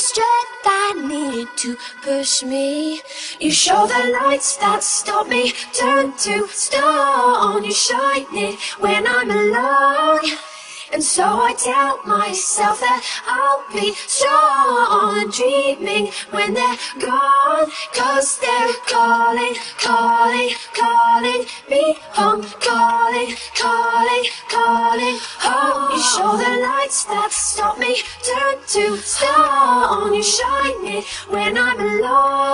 strength I need to push me. You show the lights that stop me, turn to stone. You shine it when I'm alone. And so I tell myself that I'll be strong, dreaming when they're gone. Cause they're calling, calling, calling me home, calling, calling, calling home. You show the lights that stop me, turn to stone. You shine it when I'm alone.